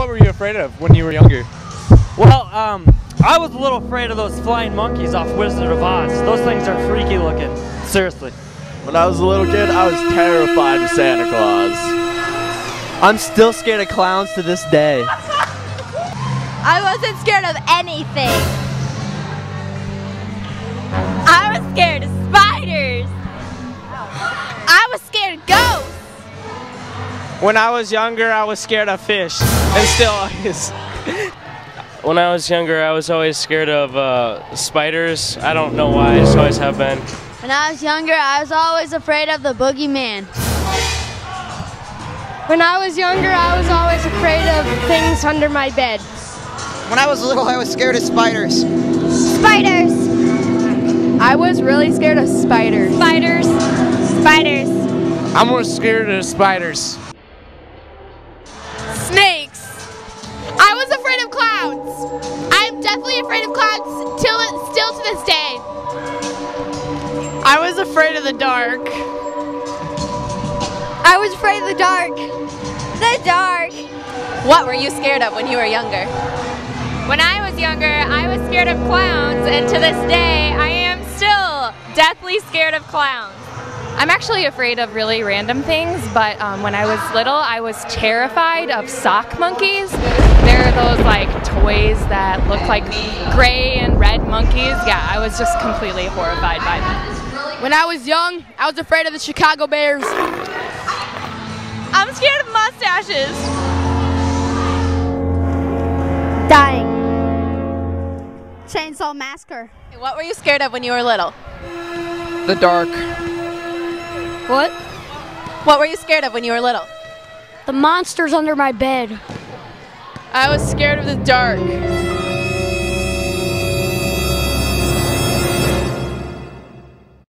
what were you afraid of when you were younger? Well, um, I was a little afraid of those flying monkeys off Wizard of Oz. Those things are freaky looking. Seriously. When I was a little kid, I was terrified of Santa Claus. I'm still scared of clowns to this day. I wasn't scared of anything. I was scared of spiders. When I was younger, I was scared of fish, and still is. when I was younger, I was always scared of uh, spiders. I don't know why, I just always have been. When I was younger, I was always afraid of the boogeyman. When I was younger, I was always afraid of things under my bed. When I was little, I was scared of spiders. Spiders. I was really scared of spiders. Spiders. Spiders. I'm more scared of spiders. Definitely afraid of clowns till still to this day. I was afraid of the dark. I was afraid of the dark. The dark. What were you scared of when you were younger? When I was younger, I was scared of clowns, and to this day, I am still deathly scared of clowns. I'm actually afraid of really random things, but um, when I was little, I was terrified of sock monkeys. They're those like toys that look like gray and red monkeys. Yeah, I was just completely horrified by them. When I was young, I was afraid of the Chicago Bears. I'm scared of mustaches. Dying. Chainsaw Massacre. What were you scared of when you were little? The dark. What? What were you scared of when you were little? The monsters under my bed. I was scared of the dark.